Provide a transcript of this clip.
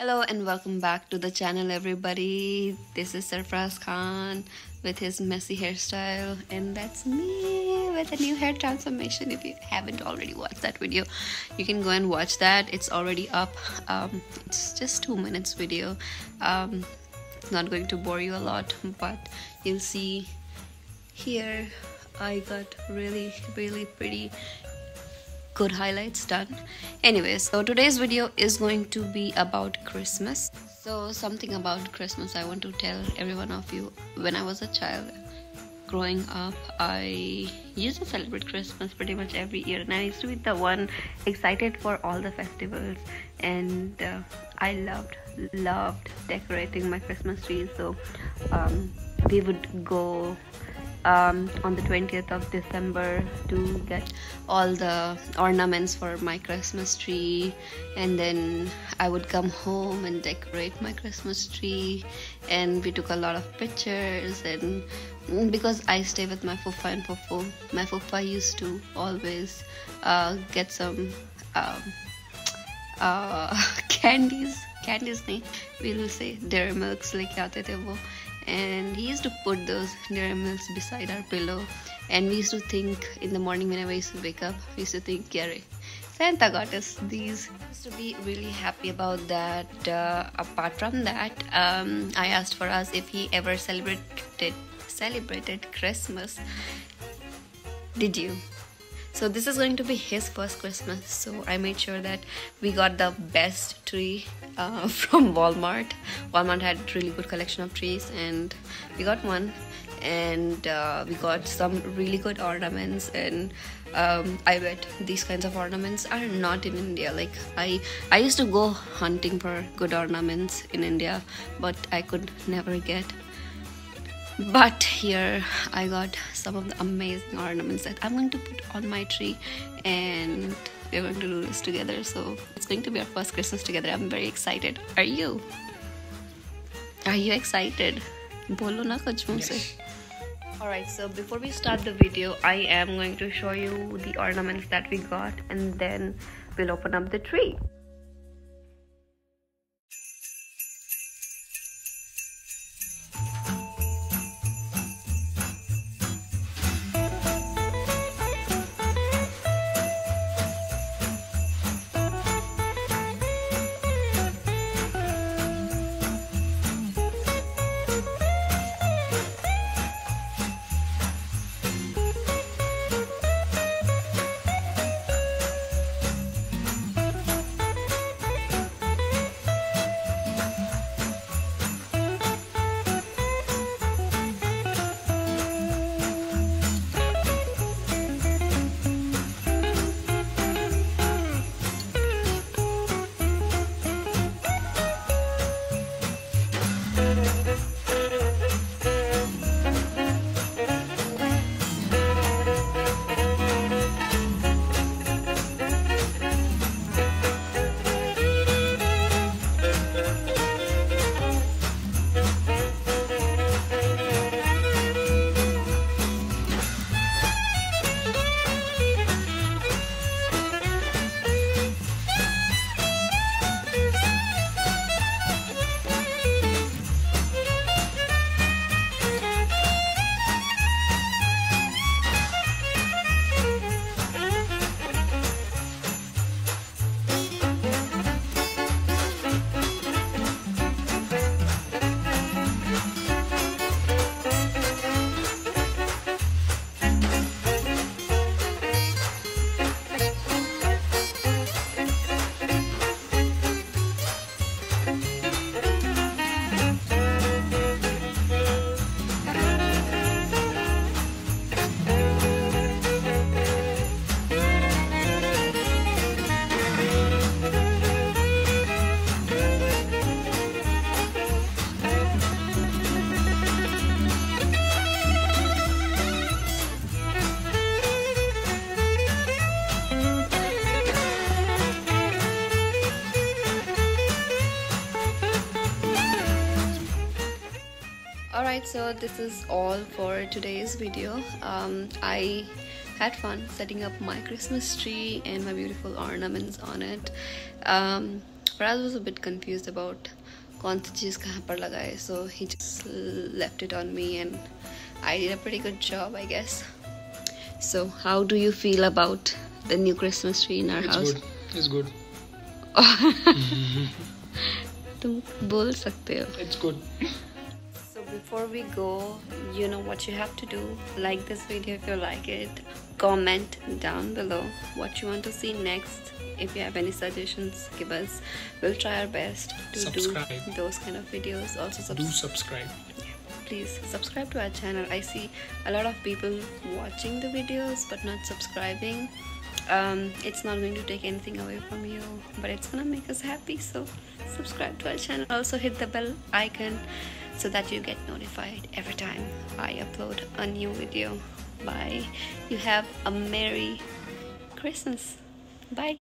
Hello and welcome back to the channel everybody. This is Sarfraz Khan with his messy hairstyle and that's me with a new hair transformation. If you haven't already watched that video, you can go and watch that. It's already up. Um, it's just two minutes video. Um, not going to bore you a lot but you'll see here I got really really pretty good highlights done. Anyways so today's video is going to be about christmas. So something about christmas i want to tell every one of you. When i was a child growing up i used to celebrate christmas pretty much every year and i used to be the one excited for all the festivals and uh, i loved loved decorating my christmas tree. So um, we would go um, on the 20th of December to get all the ornaments for my Christmas tree. And then I would come home and decorate my Christmas tree. And we took a lot of pictures and because I stay with my fufa and fufu my fufa used to always uh, get some um, uh, candies candies nahi we will say dairy milks like aate the wo and he used to put those dairy milks beside our pillow. And we used to think in the morning whenever we used to wake up we used to think Gary Santa got us these. Used to be really happy about that. Uh, apart from that um, I asked for us if he ever celebrated celebrated Christmas. Did you so this is going to be his first christmas. So i made sure that we got the best tree uh, from walmart. Walmart had really good collection of trees and we got one. And uh, we got some really good ornaments and um, I bet these kinds of ornaments are not in India. Like I, I used to go hunting for good ornaments in India, but I could never get but here I got some of the amazing ornaments that I'm going to put on my tree and we're going to do this together. So it's going to be our first Christmas together. I'm very excited. Are you? Are you excited? Bolo na kuch. Alright, so before we start the video, I am going to show you the ornaments that we got and then we'll open up the tree. Alright, so this is all for today's video. Um, I had fun setting up my Christmas tree and my beautiful ornaments on it. Um, Faraz was a bit confused about कौन सी चीज़ कहाँ पर लगाए so he just left it on me and I did a pretty good job I guess so how do you feel about the new Christmas tree in our it's house good it's good तुम बोल सकते हो it's good So before we go, you know what you have to do. Like this video if you like it. Comment down below what you want to see next. If you have any suggestions, give us. We'll try our best to Subscribe. do those kind of videos. Also, do subs- subscribe please subscribe to our channel. I see a lot of people watching the videos but not subscribing. Um, it's not going to take anything away from you, but it's gonna make us happy. So subscribe to our channel. Also hit the bell icon so that you get notified every time I upload a new video. Bye. You have a merry Christmas. Bye.